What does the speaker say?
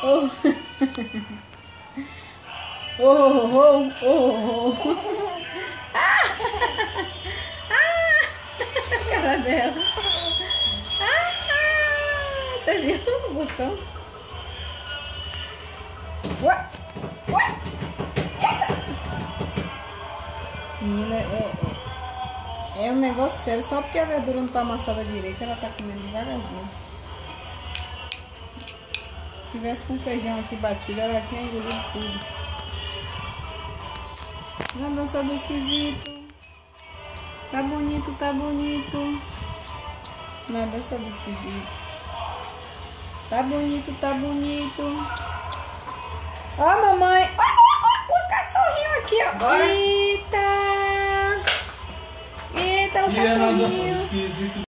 Oh. Oh, oh, oh, oh. Ah! Ah! A cara dela. Ah! Você viu o botão? Ué! Ué! Menina, é, é, é um negócio sério. Só porque a verdura não tá amassada direito, ela tá comendo devagarzinho. Se tivesse com feijão aqui batido, ela tinha engolido tudo. Na dança do esquisito. Tá bonito, tá bonito. Na dança do esquisito. Tá bonito, tá bonito. Ó, mamãe. Ó, ó, ó, o cachorrinho aqui, ó. Vai. Eita. Eita, o dança do cachorrinho. esquisito